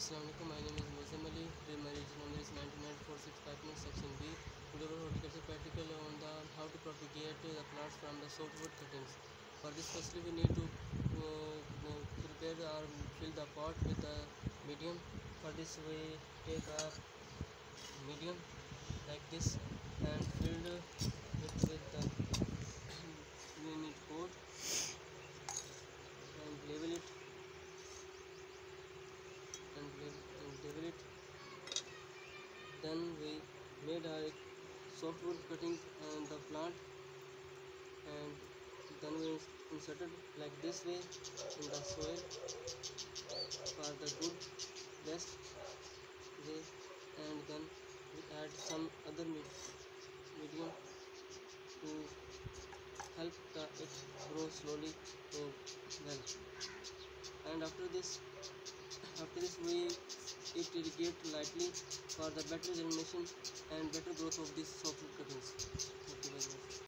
Assalamualaikum. My name is Mozam Ali. My region number is 994659 section B. Today we horticulture practical on the how to propagate the plants from the softwood cuttings. For this firstly we need to uh, uh, prepare or fill the pot with the medium. For this we take a medium like this and filled it with the we need pot and label it and lab- and label it then we made a softwood cutting on the plant and then we inserted like this way in the soil for the good best way and then we add some other med- medium to help the it grow slowly uh, well. And after this after this we it will geared lightly for the better germination and better growth of these soft cuttings.